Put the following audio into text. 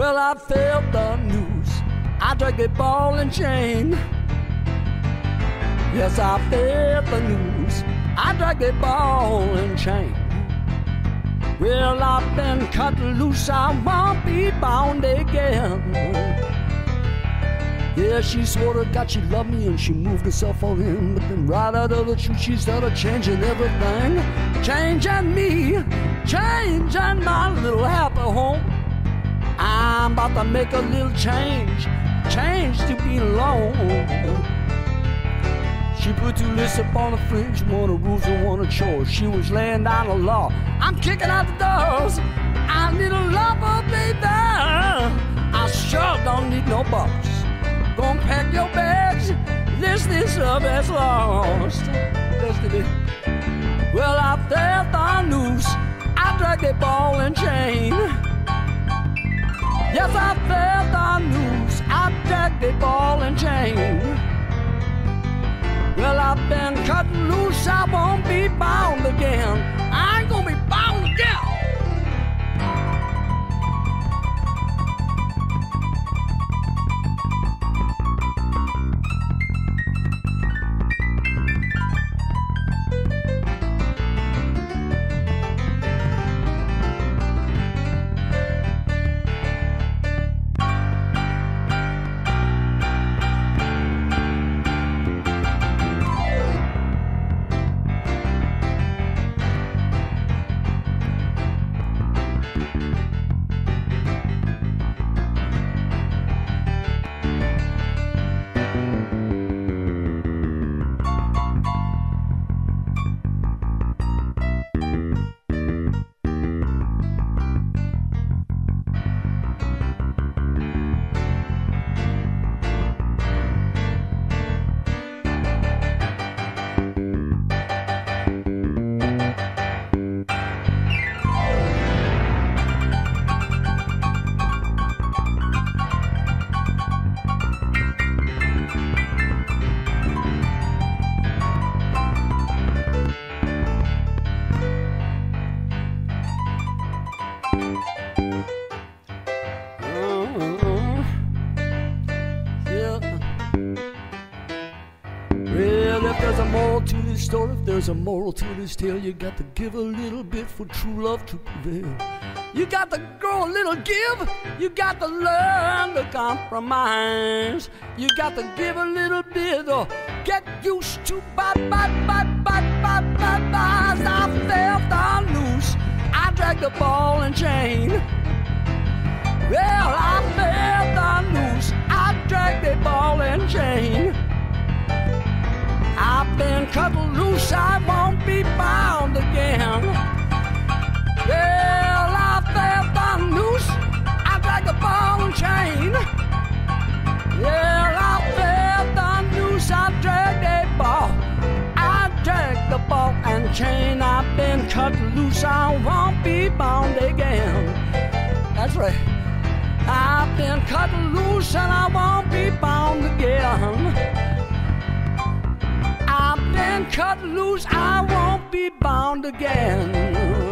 Well, I felt the noose. I drank a ball and chain. Yes, I felt the news. I drank a ball and chain. Well, I've been cut loose. I won't be bound again. Yeah, she swore to God she loved me and she moved herself all in. But then right out of the truth, she started changing everything. Changing me, changing my little happy home. I'm about to make a little change, change to be alone. She put two lists up on the fridge, one of rules and one of chores. She was laying down the law. I'm kicking out the doors. I need a lover, baby. I sure don't need no boss. Gonna pack your bags. This this love is lost. Me. Well, I felt the noose. I dragged a ball and chain. Story, if there's a moral to this story there's a moral to this tale, you got to give a little bit for true love to prevail. You got to grow a little give, you got to learn to compromise. You got to give a little bit or get used to bye bye bye bye bye bye bye. Noose, Dragged the ball and chain. Well, I felt the noose, I dragged the ball and chain. I've been cut loose, I won't be bound again. cut loose, I won't be bound again. That's right. I've been cut loose and I won't be bound again. I've been cut loose, I won't be bound again.